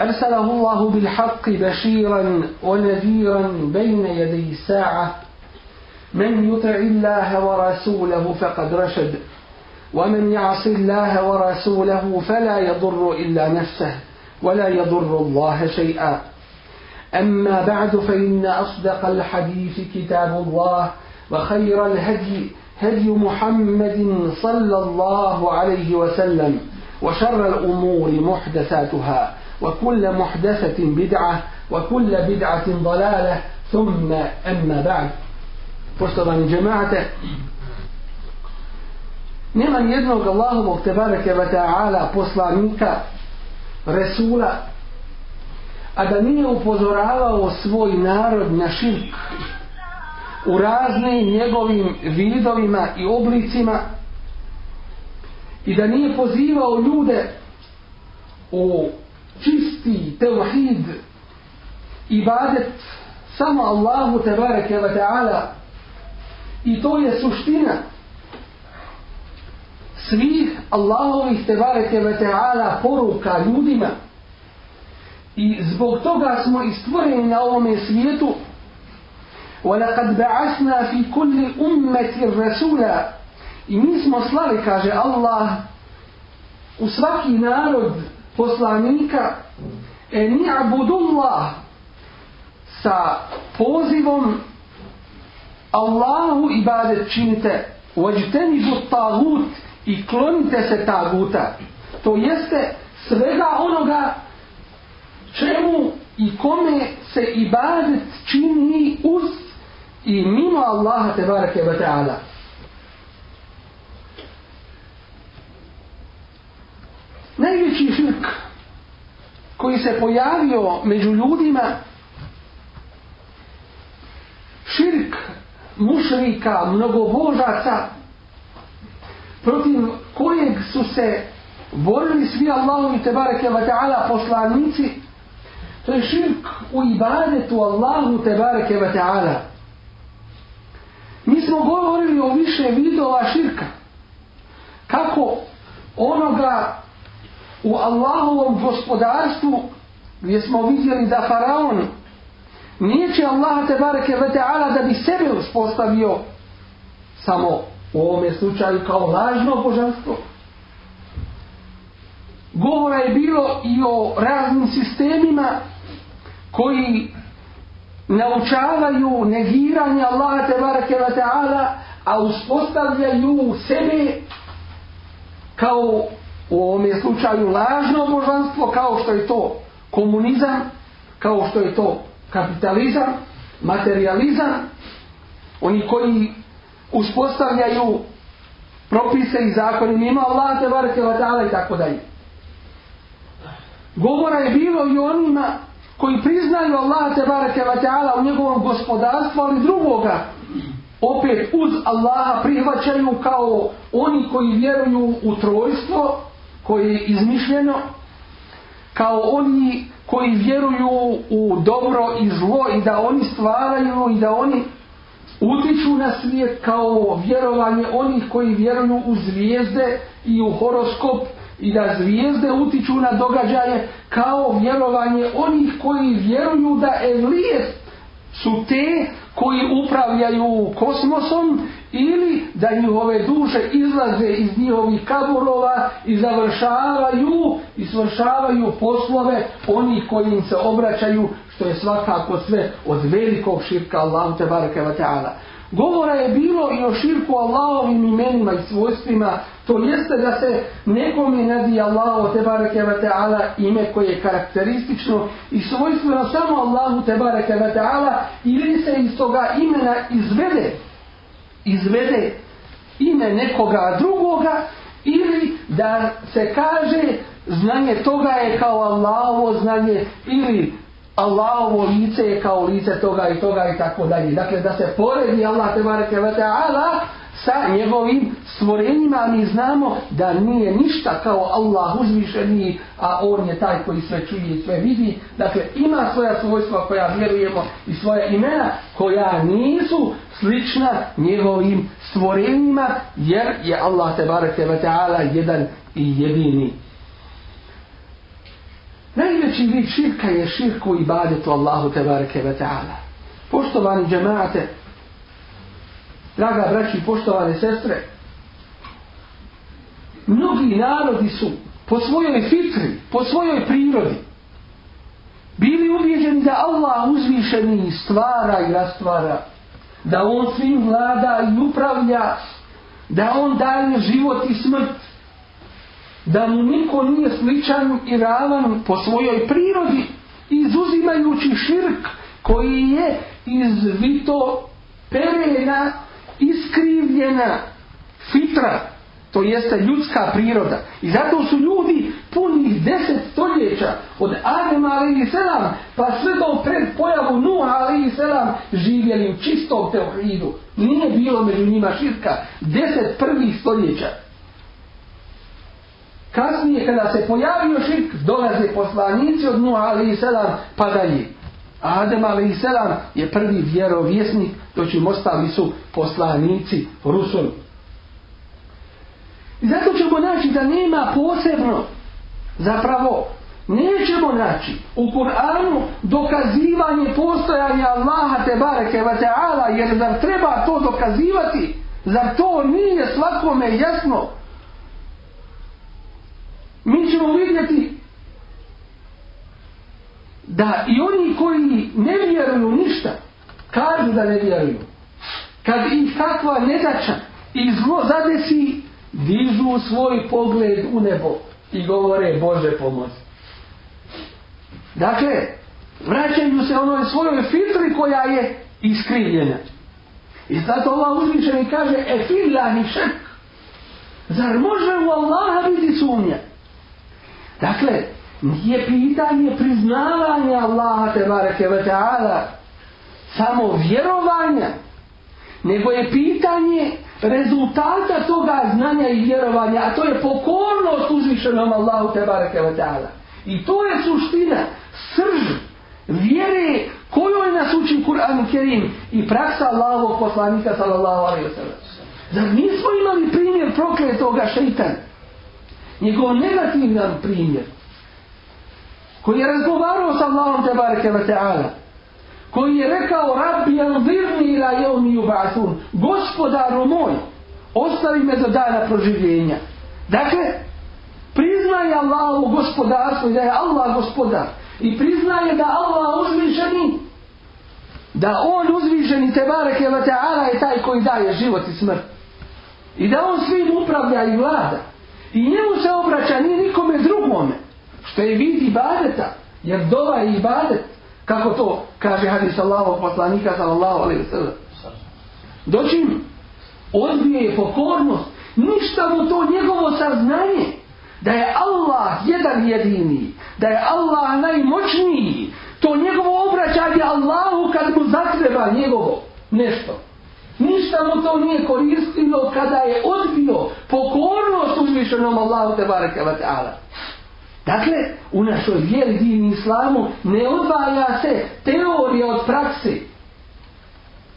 أرسله الله بالحق بشيرا ونذيرا بين يدي الساعة. من يطع الله ورسوله فقد رشد ومن يعص الله ورسوله فلا يضر إلا نفسه ولا يضر الله شيئا. أما بعد فإن أصدق الحديث كتاب الله وخير الهدي هدي محمد صلى الله عليه وسلم وشر الأمور محدثاتها. وكل محدثة بدعة وكل بدعة ضلالة ثم أما بعد Poštovani džemate, nema jednog Allahovog tebareke wa ta'ala poslanika, Resula, a da nije upozoravao svoj narod na širk u raznim njegovim vidovima i oblicima i da nije pozivao ljude u čisti tevhid ibadet samo Allahu tebareke wa ta'ala i to je suština svih Allahovih tebareke wa ta'ala poruka ljudima i zbog toga smo istvoreni na ovome svijetu وَلَقَدْ بَعَثْنَا فِي كُلِّ أُمَّةِ رَسُولًا i mi smo slali, kaže Allah u svaki narod poslanika e ni'budullah sa pozivom Allahu ibadet činite vajtenibu tagut i klonite se taguta. To jeste svega onoga čemu i kome se ibadet čini uz i mimo Allaha tebareke wa ta'ala. Najveći širk koji se pojavio među ljudima širk mušrika, mnogobožaca protiv kojeg su se borili svi Allahovi tebareke wa ta'ala poslanici to je širk u ibadetu Allahu tebareke wa ta'ala. Mi smo govorili o više vidova širka kako onoga u Allahovom gospodarstvu gdje smo vidjeli da faraon neće Allaha Allah te bareke ve ta'ala da bi sebe uspostavio samo u ovome slučaju kao lažno božanstvo. Govora je bilo i o raznim sistemima koji naučavaju negiranje Allaha te bareke ve ta'ala a uspostavljaju sebe kao u ovom slučaju lažno božanstvo kao što je to komunizam, kao što je to kapitalizam, materializam, oni koji uspostavljaju propise i zakoni mimo Allah te bareke i tako dalje. Govora je bilo i onima koji priznaju Allah te bareke wa u njegovom gospodarstvu, ali drugoga opet uz Allaha prihvaćaju kao oni koji vjeruju u trojstvo koje je izmišljeno kao oni koji vjeruju u dobro i zlo i da oni stvaraju i da oni utiču na svijet kao vjerovanje onih koji vjeruju u zvijezde i u horoskop i da zvijezde utiču na događaje kao vjerovanje onih koji vjeruju da evlije su te koji upravljaju kosmosom ili da njihove duše izlaze iz njihovih kaburova i završavaju i svršavaju poslove onih koji im se obraćaju što je svakako sve od velikog širka Allahu te bareke ta'ala. Govora je bilo i o širku Allahovim imenima i svojstvima, to jeste da se nekome nadi Allahu tebareke ve taala ime koje je karakteristično i svojstveno samo Allahu tebareke ve taala ili se iz toga imena izvede izvede ime nekoga drugoga ili da se kaže znanje toga je kao Allahovo znanje ili Allahovo lice je kao lice toga i toga i tako dalje. Dakle, da se poredi Allah te bareke ve ta'ala sa njegovim stvorenjima, mi znamo da nije ništa kao Allah uzvišeni, a on je taj koji sve čuje i sve vidi. Dakle, ima svoja svojstva koja vjerujemo i svoja imena koja nisu slična njegovim stvorenjima, jer je Allah te bareke ve ta'ala jedan i jedini. Najveći vid širka je širku i badetu Allahu tebareke ve ta'ala. Poštovani džemaate, draga braći i poštovane sestre, mnogi narodi su po svojoj fitri, po svojoj prirodi, bili ubijeđeni da Allah uzvišeni stvara i rastvara, da On svim vlada i upravlja, da On daje život i smrt, da mu niko nije sličan i ravan po svojoj prirodi, izuzimajući širk koji je izvito perena, iskrivljena fitra, to jeste ljudska priroda. I zato su ljudi punih deset stoljeća od Adema ali i selam pa sve do pred pojavu Nuha ali i selam živjeli u čistom teoridu. Nije bilo među njima širka. Deset prvih stoljeća. Kasnije kada se pojavio širk, dolaze poslanici od Nuh ali i selam pa dalje. Adem ali i selam je prvi vjerovjesnik, doći ostali su poslanici Rusul. I zato ćemo naći da nema posebno, zapravo, nećemo naći u Kur'anu dokazivanje postojanja Allaha te bareke ve ta'ala, jer zar treba to dokazivati, zar to nije svakome jasno, mi ćemo vidjeti da i oni koji ne vjeruju ništa, kažu da ne vjeruju. Kad ih takva nedača i zlo zadesi, dižu svoj pogled u nebo i govore Bože pomoć. Dakle, vraćaju se onoj svojoj filtri koja je iskrivljena. I zato Allah uzvišeni kaže, e fillahi šek, zar može u Allaha biti sumnja? Dakle, nije pitanje priznavanja Allaha te bareke ve ta'ala samo vjerovanja, nego je pitanje rezultata toga znanja i vjerovanja, a to je pokornost uzvišenom Allahu te bareke ve ta'ala. I to je suština, srž vjere kojoj nas uči Kur'an Kerim i praksa Allahovog poslanika sallallahu alaihi wa sallam. Zar nismo imali primjer prokletoga šeitana? Njegov negativan primjer koji je razgovarao sa Allahom te bareke ve ta'ala koji je rekao rabbi anzirni ila jevmi yub'athun. Gospodaru moj ostavi me do dana proživljenja. Dakle priznaje Allahu gospodarstvo i da je Allah gospodar i priznaje da Allah uzvišeni da on uzvišeni te bareke ve ta'ala je taj koji daje život i smrt i da on svim upravlja i vlada. I njemu se obraća nije nikome drugome. Što je vid ibadeta. Jer dova je ibadet. Kako to kaže hadis Allahov poslanika sallallahu alaihi sallam. Doćim odbije je pokornost. Ništa mu to njegovo saznanje. Da je Allah jedan jedini. Da je Allah najmoćniji. To njegovo obraćanje Allahu kad mu zatreba njegovo nešto. Ništa mu to nije koristilo kada je odbio pokornost uzvišenom Allahu te bareke wa ta'ala. Dakle, u našoj vjeri divni islamu ne odvaja se teorija od prakse.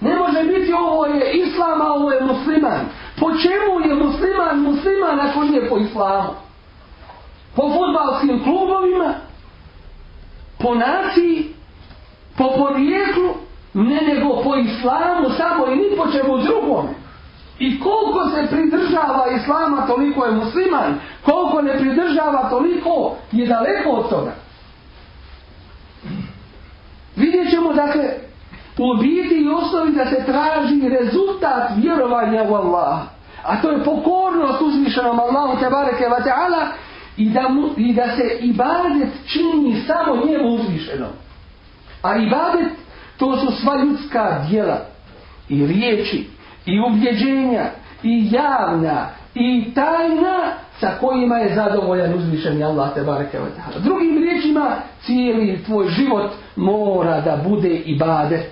Ne može biti ovo je islam, a ovo je musliman. Po čemu je musliman musliman ako nije po islamu? Po futbalskim klubovima? Po naciji? Po porijeklu? Ne nego po islamu samo i ni po čemu drugom. I koliko se pridržava islama, toliko je musliman. Koliko ne pridržava, toliko je daleko od toga. Vidjet ćemo, dakle, u biti i osnovi da se traži rezultat vjerovanja u Allah. A to je pokornost uzvišenom Allahu te bareke wa ta'ala i, da mu, i da se ibadet čini samo njemu uzvišenom. A ibadet To su sva ljudska djela i riječi i ubjeđenja i javna i tajna sa kojima je zadovoljan uzvišeni Allah te bareke ve taala. Drugim riječima, cijeli tvoj život mora da bude ibadet.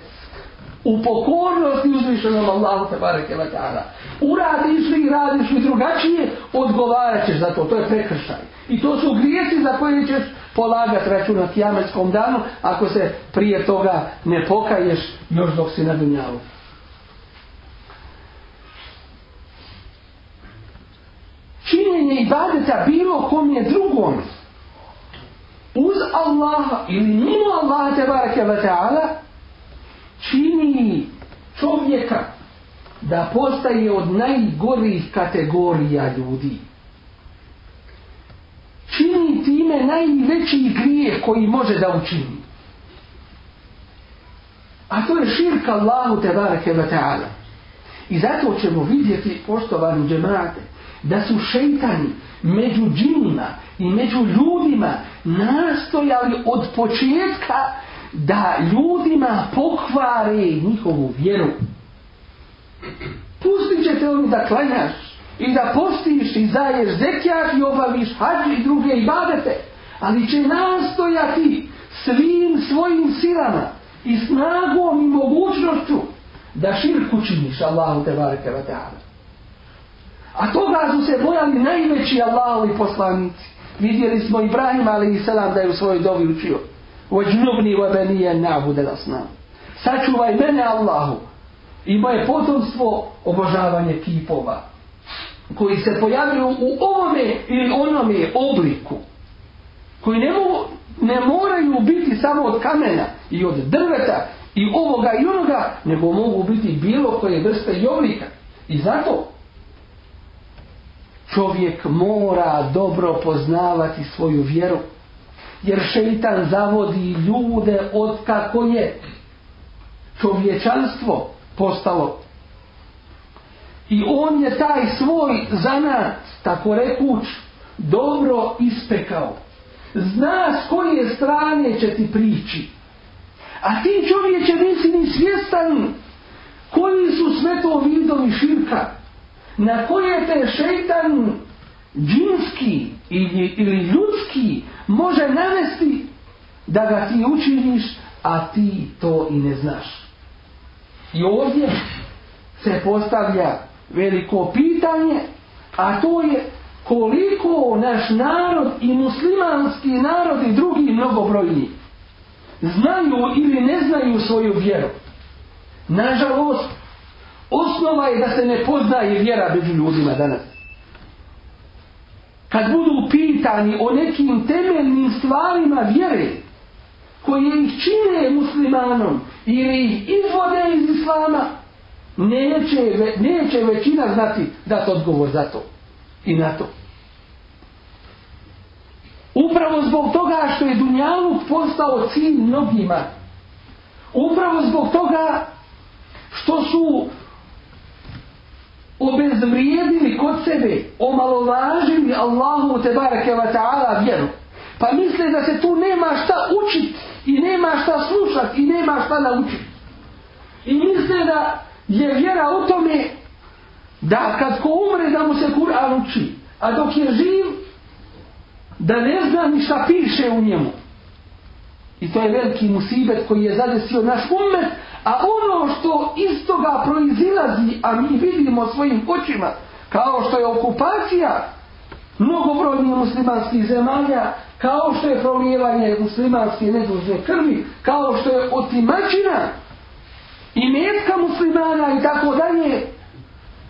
U pokornosti uzvišenom Allahu te bareke ve taala. Uradiš li radiš li drugačije, odgovarat ćeš za to. To je prekršaj. I to su grijesi za koje ćeš polagati račun na kijametskom danu ako se prije toga ne pokaješ još dok si na dunjalu. činjenje ibadeta bilo kom je drugom uz Allaha ili mimo Allaha te barake wa ta'ala čini čovjeka da postaje od najgorih kategorija ljudi. Time najveći grije koji može da učini. A to je širk Allahu te barake wa ta'ala. I zato ćemo vidjeti, poštovani džemate, da su šeitani među džinima i među ljudima nastojali od početka da ljudima pokvare njihovu vjeru. Pustit ćete oni da klanjaš i da postiš i zaješ zekijat i obaviš hađ i druge ibadete, ali će nastojati svim svojim silama i snagom i mogućnošću da širku činiš Allahu te bareke wa ta'ala. A toga su se bojali najveći Allahovi poslanici. Vidjeli smo Ibrahim ali i selam da je u svojoj dobi učio. Vođnubni vabenije nabude da znam. Sačuvaj mene Allahu i moje potomstvo obožavanje kipova koji se pojavljuju u ovome ili onome obliku koji ne, mogu, ne moraju biti samo od kamena i od drveta i ovoga i onoga nego mogu biti bilo koje vrste i oblika i zato čovjek mora dobro poznavati svoju vjeru. Jer šeitan zavodi ljude od kako je čovječanstvo postalo. I on je taj svoj zanat, tako rekuć, dobro ispekao. Zna s koje strane će ti prići. A ti čovječe nisi ni svjestan koji su sve to vidovi širka na koje te šeitan džinski ili, ili ljudski može navesti da ga ti učiniš, a ti to i ne znaš. I ovdje se postavlja veliko pitanje, a to je koliko naš narod i muslimanski narod i drugi mnogobrojni znaju ili ne znaju svoju vjeru. Nažalost, Osnova je da se ne poznaje vjera među ljudima danas. Kad budu pitani o nekim temeljnim stvarima vjere, koje ih čine muslimanom ili ih izvode iz islama, neće, neće većina znati dati odgovor za to i na to. Upravo zbog toga što je Dunjaluk postao cilj mnogima. Upravo zbog toga što su obezvrijedili kod sebe, omalovažili Allahu te barake wa ta'ala vjeru. Pa misle da se tu nema šta učit i nema šta slušat i nema šta naučit. I misle da je vjera u tome da kad ko umre da mu se Kur'an uči, a dok je živ da ne zna ni šta piše u njemu. I to je veliki musibet koji je zadesio naš umet, A ono što iz toga proizilazi, a mi vidimo svojim očima, kao što je okupacija mnogobrojnih muslimanskih zemalja, kao što je prolijevanje muslimanske nedužne krvi, kao što je otimačina i metka muslimana i tako dalje,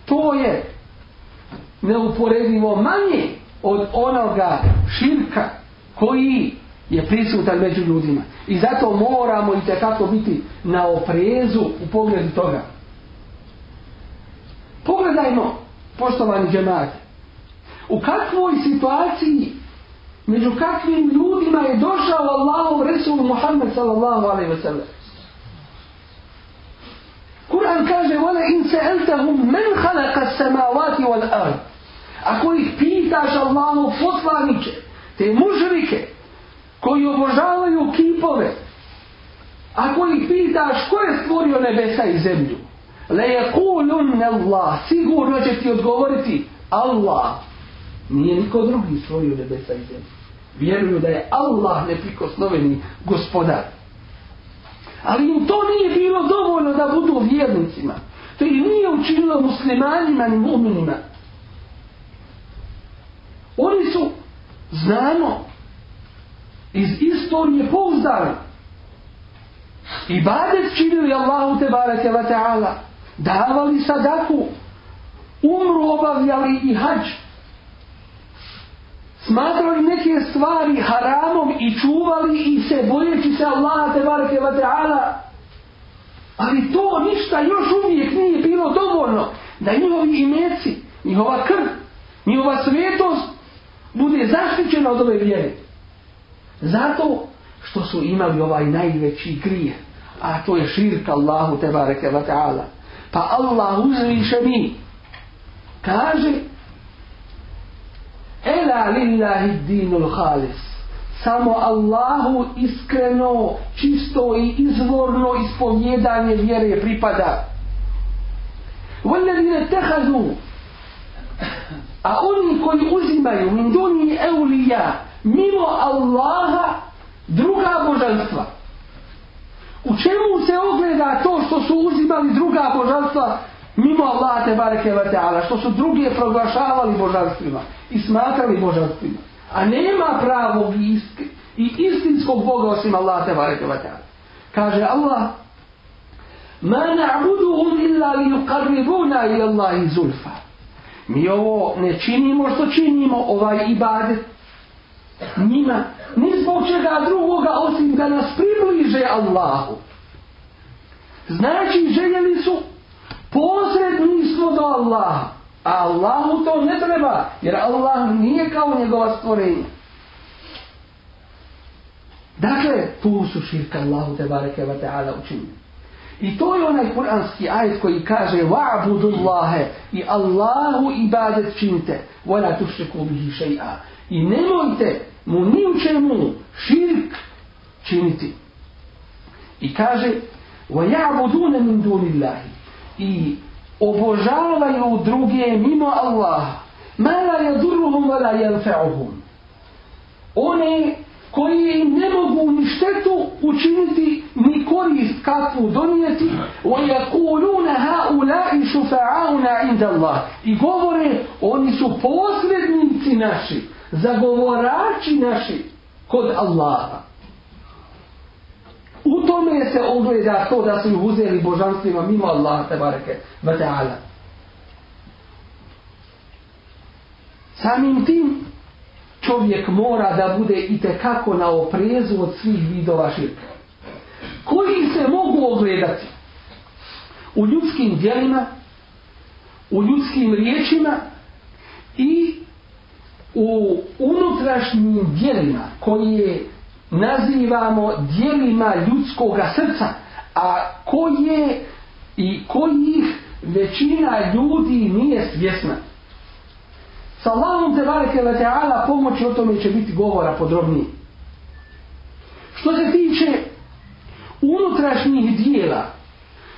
to je neuporedivo manje od onoga širka koji je prisutan među ljudima. I zato moramo i tekako biti na oprezu u pogledu toga. Pogledajmo, poštovani džemate, u kakvoj situaciji, među kakvim ljudima je došao Allahu Resul Muhammed sallallahu alaihi wa sallam. Kur'an kaže vole in se eltahum men halaka samavati wal ard. Ako ih pitaš Allahu poslanike, te mužrike koji obožavaju kipove, ako ih pitaš ko je stvorio nebesa i zemlju, le je Allah, sigurno će ti odgovoriti Allah. Nije niko drugi stvorio nebesa i zemlju. Vjeruju da je Allah nepikosnoveni gospodar. Ali im to nije bilo dovoljno da budu vjernicima. To ih nije učinilo muslimanima ni mu'minima. Oni su, znamo, iz istorije pouzdali. I badet činili Allahu te barake wa ta'ala. Davali sadaku. Umru obavljali i hađ. Smatrali neke stvari haramom i čuvali i se bojeći se Allaha te barake wa ta'ala. Ali to ništa još uvijek nije bilo dovoljno da njihovi imeci, njihova krv, njihova svetost bude zaštićena od ove vjere. Zato što su imali ovaj najveći grije, a to je širk Allahu te bareke wa ta'ala. Pa Allah uzvišeni kaže Ela lillahi dinul halis. Samo Allahu iskreno, čisto i izvorno ispovjedanje vjere pripada. Vallazina tehazu. A oni koji uzimaju min duni eulija mimo Allaha druga božanstva. U čemu se ogleda to što su uzimali druga božanstva mimo Allaha te bareke ve taala, što su drugi proglašavali božanstvima i smatrali božanstvima. A nema pravog i, isk i istinskog Boga osim Allaha te bareke ve taala. Kaže Allah: "Ma na'buduhum illa liyuqarribuna ila Allahi zulfa." Mi ovo ne činimo što činimo ovaj ibadet njima ni zbog čega drugoga osim da nas približe Allahu. Znači željeli su posredništvo do Allaha. A Allahu to ne treba, jer Allah nije kao njegova stvorenja. Dakle, tu su širka Allahu te bareke ve ta'ala učinili. I to je onaj kuranski ajet koji kaže وَعْبُدُ اللَّهَ I Allahu ibadet činite وَلَا tushriku bihi shay'a. I nemojte mu ni u čemu širk činiti. I kaže وَيَعْبُدُونَ مِنْ دُونِ اللَّهِ I obožavaju druge mimo Allaha. مَا لَا يَدُرُّهُمْ وَلَا يَنْفَعُهُمْ One koji im ne mogu ni štetu učiniti ni korist kakvu donijeti وَيَقُولُونَ هَؤُلَاءِ شُفَعَاُنَا عِنْدَ اللَّهِ i govore oni su posrednici naši zagovorači naši kod Allaha. U tome se ogleda to da su ih uzeli božanstvima mimo Allaha tabareke wa ta'ala. Samim tim čovjek mora da bude i kako na oprezu od svih vidova širka. Koji se mogu ogledati u ljudskim djelima, u ljudskim riječima i u unutrašnjim dijelima koje nazivamo dijelima ljudskog srca, a koje i kojih većina ljudi nije svjesna. Sa Allahom te bareke ve ta'ala pomoći o tome će biti govora podrobnije. Što se tiče unutrašnjih dijela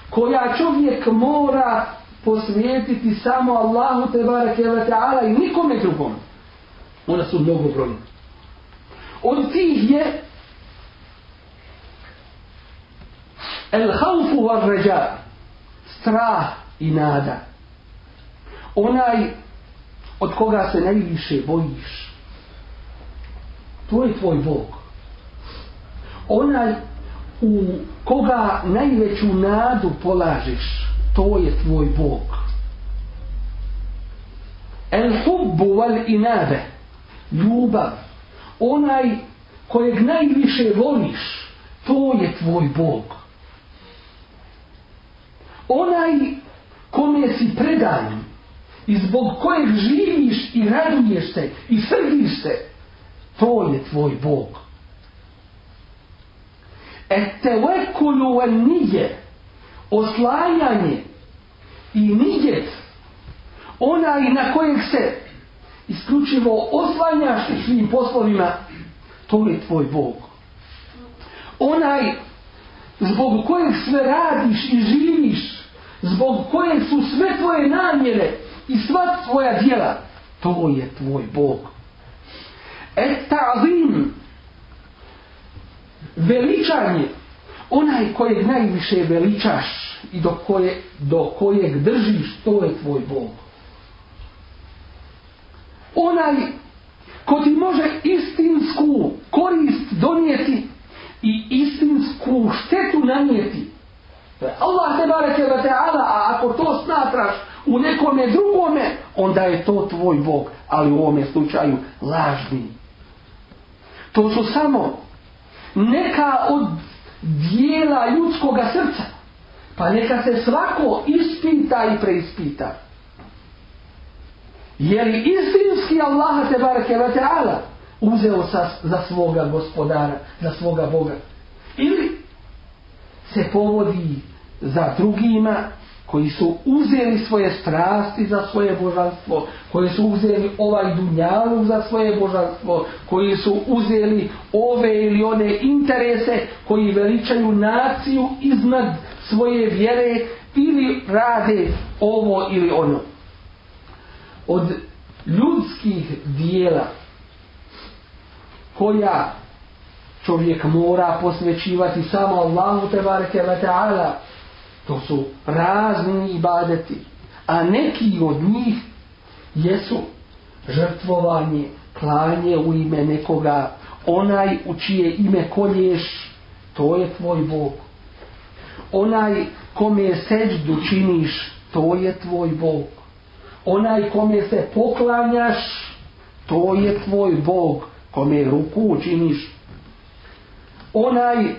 koja čovjek mora posvijetiti samo Allahu te bareke ve ta'ala i nikome drugom. Ona su mnogo brojne. Od tih je el haufu var ređa strah i nada. Onaj od koga se najviše bojiš. To je tvoj Bog. Onaj u koga najveću nadu polažeš, to je tvoj Bog. El hubbu wal inabe ljubav, onaj kojeg najviše voliš, to je tvoj Bog. Onaj kome si predan i zbog kojeg živiš i raduješ se i srdiš se, to je tvoj Bog. E te vekulu en nije, oslanjanje i nijet, onaj na kojeg se isključivo oslanjaš u svim poslovima, to je tvoj Bog. Onaj zbog kojeg sve radiš i živiš, zbog kojeg su sve tvoje namjere i sva tvoja djela, To je tvoj Bog. Et ta'zim. Veličanje. Onaj kojeg najviše veličaš i do, koje, do kojeg držiš, to je tvoj Bog. Onaj ko ti može istinsku korist donijeti i istinsku štetu nanijeti. Allah te bareke ve ta'ala, a ako to smatraš u nekome drugome, onda je to tvoj Bog, ali u ovome slučaju lažni. To su samo neka od dijela ljudskog srca. Pa neka se svako ispita i preispita. Je li istinski Allah te bareke ve ta'ala uzeo sa, za svoga gospodara, za svoga Boga? Ili se povodi za drugima koji su uzeli svoje strasti za svoje božanstvo, koji su uzeli ovaj dunjalu za svoje božanstvo, koji su uzeli ove ili one interese koji veličaju naciju iznad svoje vjere ili rade ovo ili ono. Od ljudskih dijela koja čovjek mora posvećivati samo Allahu tebareke ve taala. To su razni ibadeti a neki od njih jesu žrtvovanje klanje u ime nekoga. Onaj u čije ime kolješ to je tvoj Bog. Onaj kome seđdu činiš to je tvoj Bog onaj kome se poklanjaš to je tvoj Bog kome ruku činiš onaj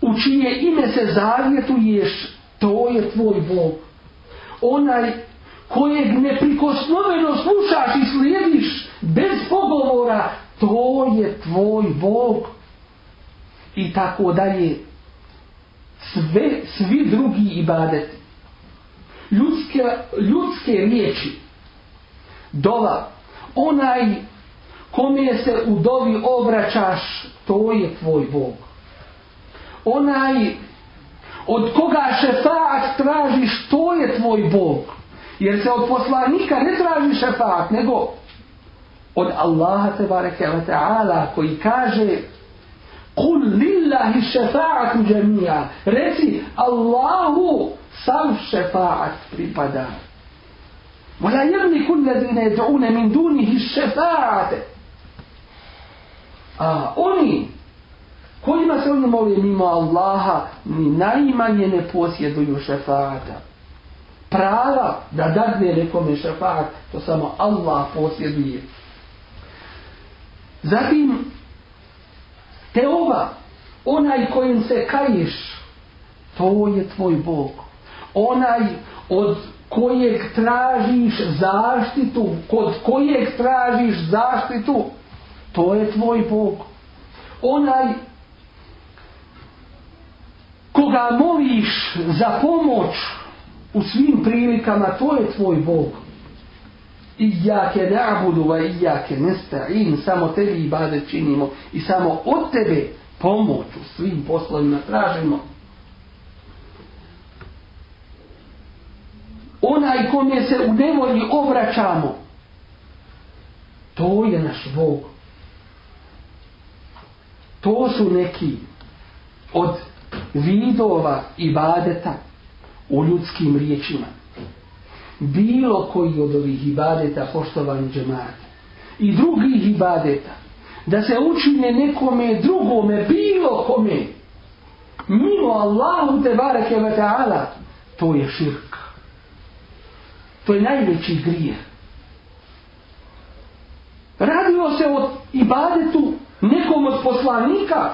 u čije ime se zavjetuješ, to je tvoj Bog. Onaj kojeg neprikosnoveno slušaš i slijediš bez pogovora, to je tvoj Bog. I tako dalje. Sve, svi drugi ibadeti. Ljudske, ljudske riječi. Dova. Onaj kome se u dovi obraćaš, to je tvoj Bog. Onaj od koga šefaat tražiš, to je tvoj Bog. Jer se od poslanika ne traži šefaat, nego od Allaha te bareke ve ta'ala koji kaže Kul lillahi šefaatu džemija. Reci Allahu sav šefaat pripada. Vala jerni kun ladine jedune min dunihi šefaate. A oni kojima se oni moli mimo Allaha ni najmanje ne posjeduju šefaata. Prava da dadne nekome šefaat to samo Allah posjeduje. Zatim te oba onaj kojim se kajiš to je tvoj Bog. Onaj od kojeg tražiš zaštitu, kod kojeg tražiš zaštitu, To je tvoj Bog. Onaj koga moliš za pomoć u svim prilikama, to je tvoj Bog. Iyake na'budu wa iyake nesta'in. Samo tebi ibadet činimo i samo od tebe pomoć u svim poslovima tražimo. Onaj kome se u nevolji obraćamo, to je naš Bog. To su neki od vidova ibadeta u ljudskim riječima. Bilo koji od ovih ibadeta poštovani džemati i drugih ibadeta da se učine nekome drugome, bilo kome, mimo Allahu te bareke ve ta'ala, to je širk. To je najveći grije. Radilo se o ibadetu nekom od poslanika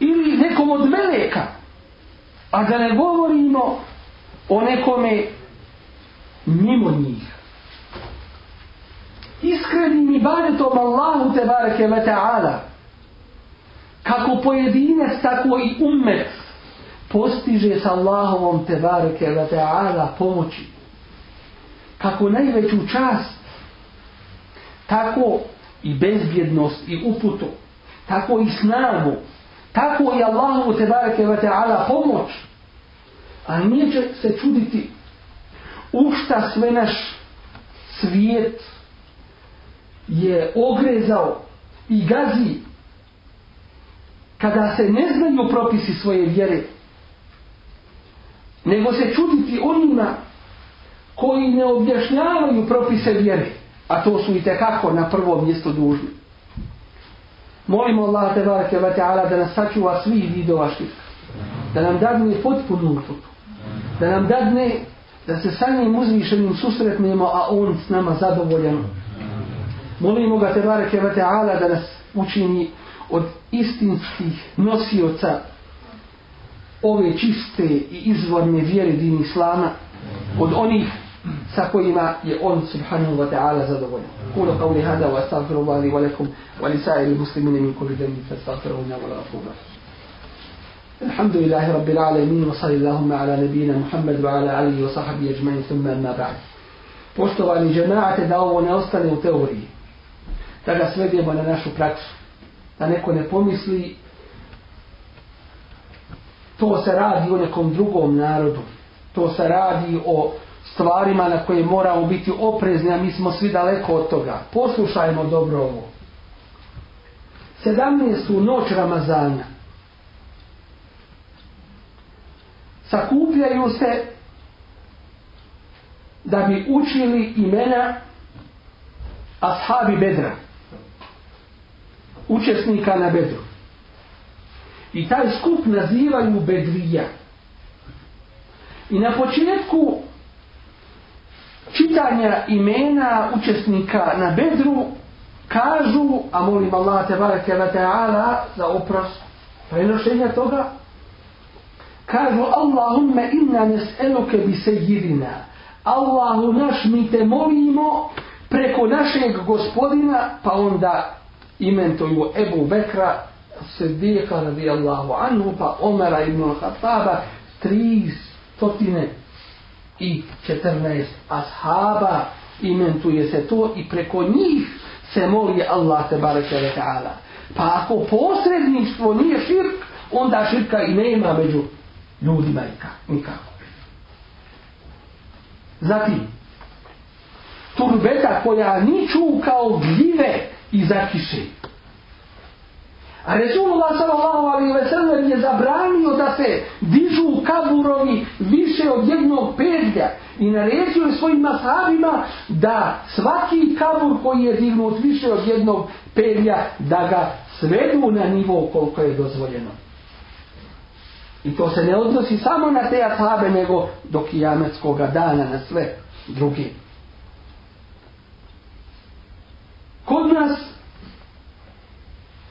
ili nekom od meleka a da ne govorimo o nekome mimo njih iskrenim ibadetom Allahu te bareke ve ta'ala kako pojedinac tako i ummet postiže sa Allahovom te bareke ve ta'ala pomoći kako najveću čast tako i bezbjednost i uputu, tako i snagu, tako i Allahu te bareke ve taala pomoć. A nije će se čuditi u šta sve naš svijet je ogrezao i gazi kada se ne znaju propisi svoje vjere nego se čuditi onima koji ne objašnjavaju propise vjere a to su i tekako na prvom mjestu dužni. Molimo Allah te barake wa ta'ala da nas sačuva svih vidova širka da nam dadne potpunu uputu da nam dadne da se sa njim uzvišenim susretnemo a on s nama zadovoljan. Molimo ga te barake wa ta'ala da nas učini od istinskih nosioca ove čiste i izvorne vjere din Islama od onih sa kojima je on subhanahu wa ta'ala zadovoljan. Kulu qavli hada wa astagfiru Allahi wa lakum wa li sa'iri muslimine min kulli demi fa astagfiru wa la afuga. الحمد لله رب العالمين وصلى اللهم على نبينا محمد وعلى آله وصحبه أجمعين ثم أما بعد Poštovani džemaate da ovo ne ostane u teoriji. Da ga svedemo na našu praksu. Da neko ne pomisli to se radi o nekom drugom narodu. To se radi o stvarima na koje moramo biti oprezni, a mi smo svi daleko od toga. Poslušajmo dobro ovo. 17. noć Ramazana. Sakupljaju se da bi učili imena ashabi Bedra. Učesnika na Bedru. I taj skup nazivaju Bedvija. I na početku čitanja imena učesnika na bedru kažu, a molim Allah te barake wa ta'ala za oprost prenošenja toga, kažu Allahumme inna nes'eluke bi sejidina. Allahu naš mi te molimo preko našeg gospodina, pa onda imentuju Ebu Bekra, Sedika radijallahu anhu, pa Omera ibn Khattaba, tri stotine i 14 ashaba imentuje se to i preko njih se moli Allah te bareke ve taala. Pa ako posredništvo nije širk, onda širka i nema među ljudima nikako. Zatim, turbeta koja niču kao gljive iza kiše. A Resulullah sallallahu alaihi ve sellem je zabranio da se dižu kaburovi više od jednog pedlja i naredio je svojim masabima da svaki kabur koji je dignut više od jednog pedlja da ga svedu na nivo koliko je dozvoljeno. I to se ne odnosi samo na te ashabe nego do kijametskog dana na sve druge. Kod nas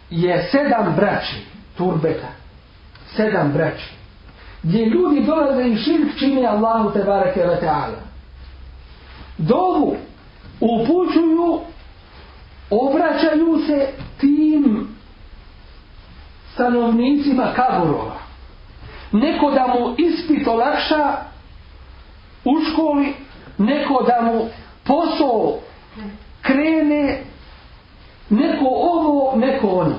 je sedam braći turbeta. Sedam braći. Gdje ljudi dolaze i širk čini Allahu te bareke ve ta'ala dovu upućuju obraćaju se tim stanovnicima kaburova. Neko da mu ispit olakša u školi neko da mu posao krene neko ovo, neko ono.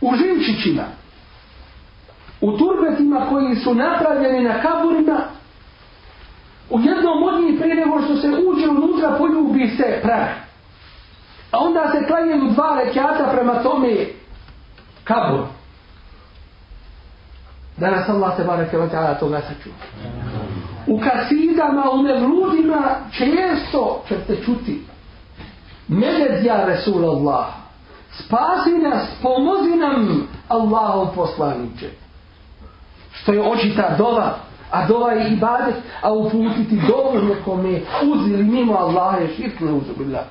U živčićima, u turbetima koji su napravljeni na kaburima, u jednom od njih prije nego što se uđe unutra poljubi se prah. A onda se klanjaju dva rekiata prema tome kabur. Da nas Allah se barake wa ta'ala toga sačuva u kasidama, u mevludima često ćete čuti Meded ja Resulallah spasi nas, pomozi nam Allahom poslaniće. Što je očita dova a dova je ibadet a uputiti dovu nekome uzili mimo Allaha je širk ne uzubila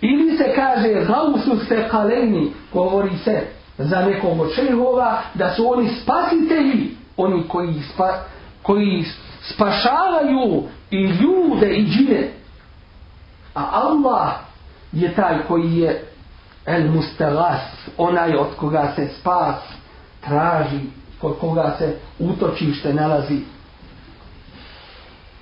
ili se kaže gausu se kaleni govori se za nekog od šehova da su oni spasitelji oni koji spa, koji spašavaju i ljude i džine. A Allah je taj koji je el mustagas, onaj od koga se spas traži, kod koga se utočište nalazi.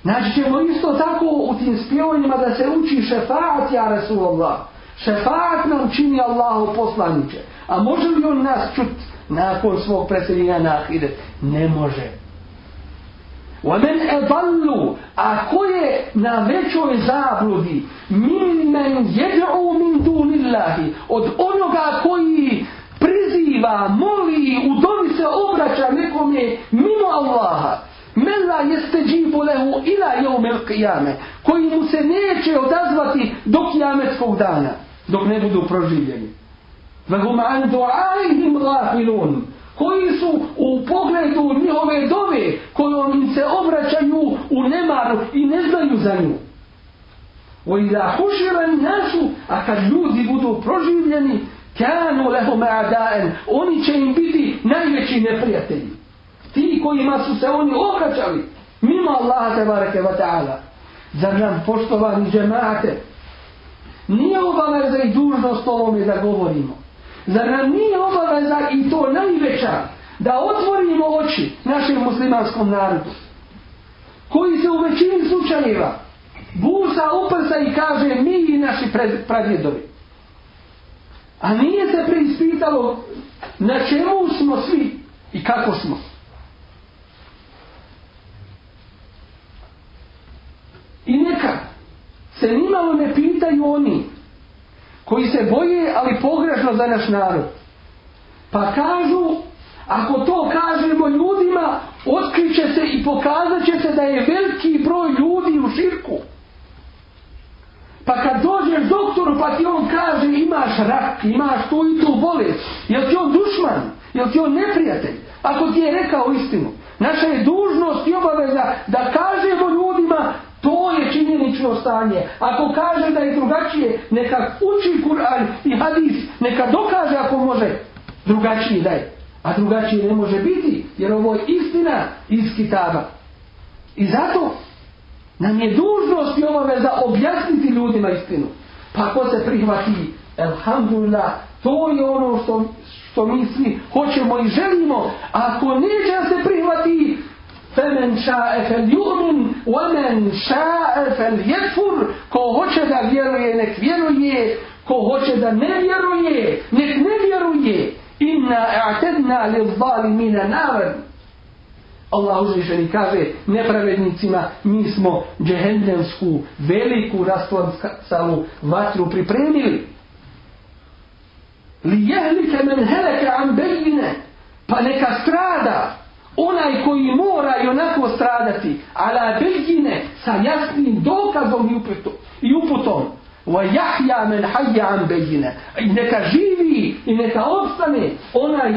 Znači ćemo isto tako u tim spjevanjima da se uči šefaat, ja Resulullah. Šefaat nam čini Allahu poslaniče. A može li on nas čut nakon svog preseljenja na ahiret. Ne može. وَمَنْ أَضَلُّ A ko je na većoj zabludi مِنْ يَدْعُوا مِنْ دُونِ اللَّهِ Od onoga koji priziva, moli, u dobi se obraća nekome mimo Allaha. Mela jeste džibu lehu ila jeumel qiyame, koji mu se neće odazvati do kijametskog dana, dok ne budu proživljeni. Vahum an du'aihim gafilun, koji su u pogledu njihove dove, kojom im se obraćaju u nemaru i ne znaju za nju. O ila huširan nasu, a kad ljudi budu proživljeni, kanu lehum a'daen, oni će im biti najveći neprijatelji. Ti kojima su se oni obraćali, mimo Allaha te bareke wa ta'ala. Zar nam poštovani džemate, nije obaveza i dužnost ovome da govorimo. Zar nam nije obaveza i to najveća da otvorimo oči našem muslimanskom narodu koji se u većini slučajeva busa uprsa i kaže mi i naši pradjedovi. A nije se preispitalo na čemu smo svi i kako smo. I neka se nimalo ne pitaju oni koji se boje, ali pogrešno za naš narod. Pa kažu, ako to kažemo ljudima, otkriće se i pokazat će se da je veliki broj ljudi u širku. Pa kad dođeš doktoru pa ti on kaže imaš rak, imaš tu i tu bolest, jel ti on dušman, jel ti on neprijatelj? Ako ti je rekao istinu, naša je dužnost i obaveza da kažemo ljudima To je činjenično stanje. Ako kaže da je drugačije, neka uči Kur'an i hadis, neka dokaže ako može drugačije da je. A drugačije ne može biti, jer ovo je istina iz kitaba. I zato nam je dužnost i obaveza objasniti ljudima istinu. Pa ko se prihvati, elhamdulillah, to je ono što, što mi svi hoćemo i želimo. A ako neće se prihvati, فمن شاء فليؤمن ومن شاء فليكفر. كو هوچه دا vjeruje nek vjeruje. كو هوچه دا ne vjeruje nek ne vjeruje. إنا أعتدنا للظالمين نارا Allah uzvišeni kaže nepravednicima mi smo džehendensku veliku rastlansalu vatru pripremili. Li jehlike men heleke an bejine. Pa neka strada onaj koji mora i onako stradati, ala beljine sa jasnim dokazom i uputom. I uputom. Wa jahja men hajja an beljine. I neka živi i neka obstane onaj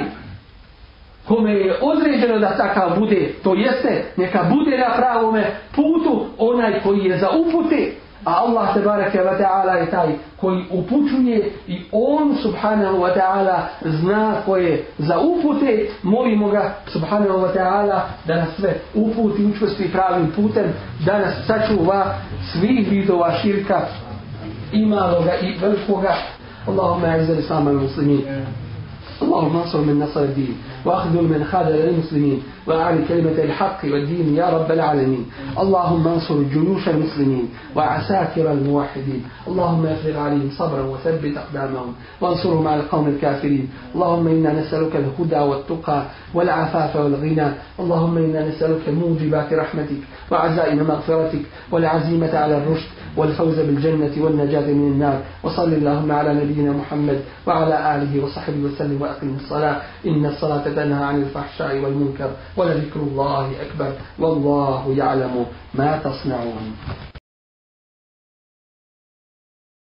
kome je određeno da takav bude, to jeste, neka bude na pravome putu onaj koji je za upute, A Allah te bareke ve taala je taj koji upućuje i on subhanahu wa ta'ala zna koje za upute. Molimo ga subhanahu wa ta'ala da nas sve uputi učvrsti pravim putem da nas sačuva svih vidova širka i maloga i velikoga Allahumma azzal islam al muslimin اللهم انصر من نصر الدين واخذل من خاذل المسلمين وأعلي كلمة الحق والدين يا رب العالمين. اللهم انصر جيوش المسلمين وعساكر الموحدين. اللهم افرغ عليهم صبرا وثبت أقدامهم وانصرهم على القوم الكافرين. اللهم إنا نسألك الهدى والتقى والعفاف والغنى. اللهم إنا نسألك موجبات رحمتك وعزائم مغفرتك والعزيمة على الرشد. والفوز بالجنة والنجاة من النار. وصل اللهم على نبينا محمد وعلى آله وصحبه وسلم وأقم الصلاة. إن الصلاة تنهى عن الفحشاء والمنكر ولذكر الله أكبر. والله يعلم ما تصنعون.